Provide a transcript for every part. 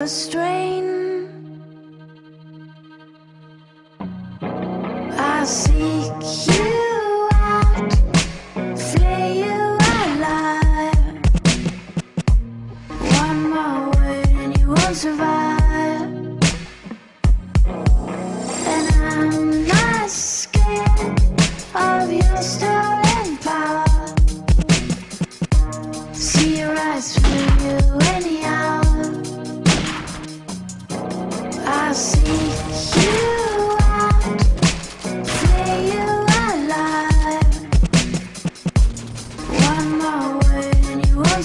a strain. I seek you out, flay you alive. One more word and you won't survive.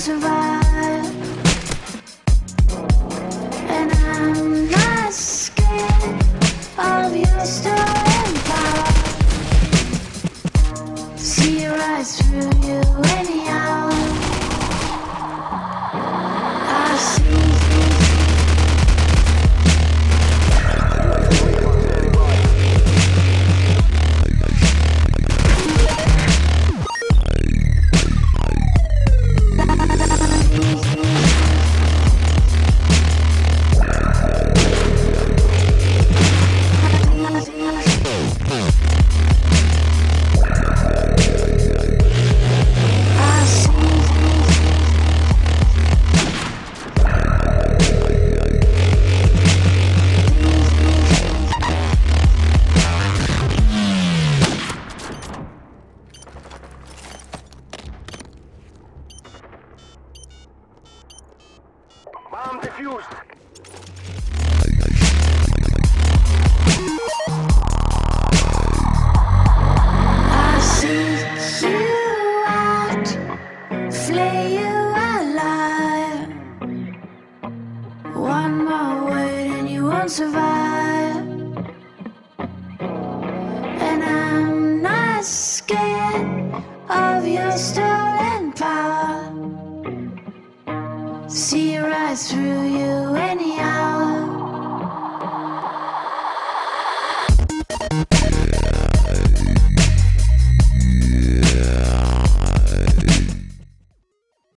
Survive. Bomb defused. I you out, you alive. One more word and you won't survive. And I'm not scared of your stolen power. See eyes through you anyhow.